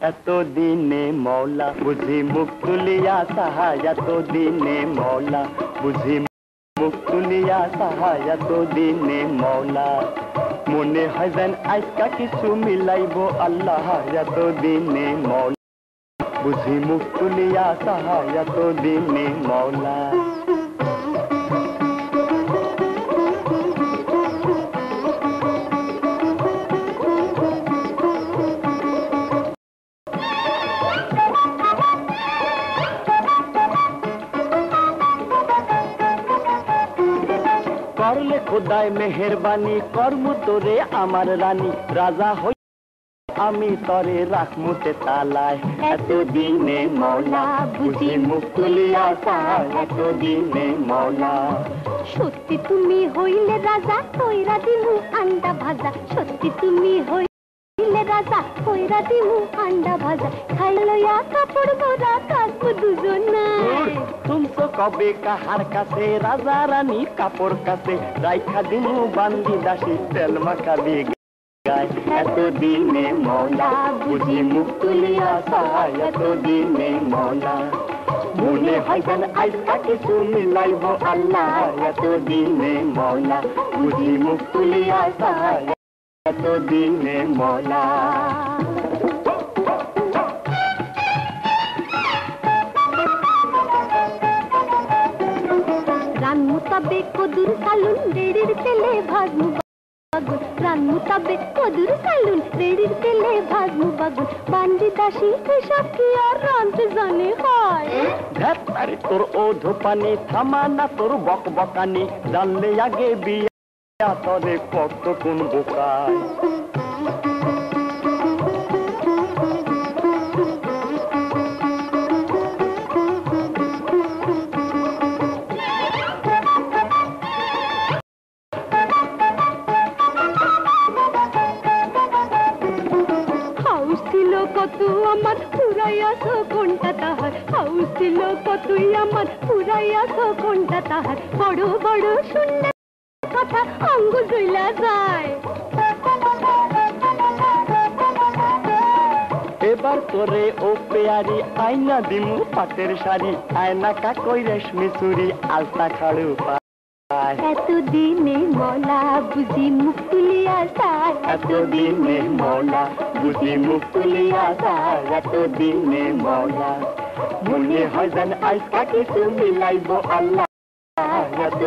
এত দিনে মৌলা বুঝি মুখ তুলিয়া সাহা এত দিনে মৌলা বুঝি মুখ তুলিয়া সাহা এত দিনে মৌলা মনে হয় যেন আজকা কিছু মিলাইব আল্লাহ এত দিনে মৌলা বুঝি মুখ তুলিয়া সাহা এত দিনে মৌলা করলে খোদায় মেহরবানি, কর্ম তোরে আমার রানী। রাজা হই, আমি তরে রাখমুতে তালায়। এতদিনে মৌলা বুঝি মুখ তুলিয়া এতদিনে মৌলা। সত্যি তুমি হইলে রাজা তৈরা দিমু আন্দা ভাজা। সত্যি তুমি হইলে কইরা দিমু আন্ডা ভাজা খাই লইয়া কাপড় মোরা কাকু দুজন। তুমসো কবে কাহার কাছে, রাজা রানী কাপড় কাছে, রাইখা দিনু বান্দি দাসী, তেল মাখাবি গায়। এত দিনে মৌলা বুঝি মুখ তুলিয়া সাহায় এত দিনে মৌলা মনে হয় যেন আজকা কিছু মিলাইব আল্লাহ এত দিনে মৌলা বুঝি মুখ তুলিয়া সাহায় মৌলা? রান কদুর সালুন রেড়ির তেলে ভাজমু বাগুন। রান মুতাবে কদুর সালুন রেড়ির তেলে বাগুন। বান্দি দাসী এসব কি আর রাঁধতে জানে হয় তোর ও ধোপানি থামা না তোর বক বকানি জানলে আগে বিয়া তরে কত কোন বোকায় আমার পুরাইয়াছ কোনটা তাহার? হাউস ছিল কতই আমার পুরাইয়াছ কোনটা তাহার? বড় বড় শুনলে কথা আঙ্গুল জইলা যায়। এবার তোরে ও পেয়ারি আয়না দিমু পাটের শাড়ি। আয়না কাকই রেশমি চুরি আলতা খাড়ু পায়। এত মলা বুঝি মুখ তুলিয়া যায়। এত দিনে মৌলা বুঝি মুখ তুলিয়া যায়। এত দিনে মৌলা মনে হয় যেন আজকা কিছু মিলাইব আল্লাহ। এত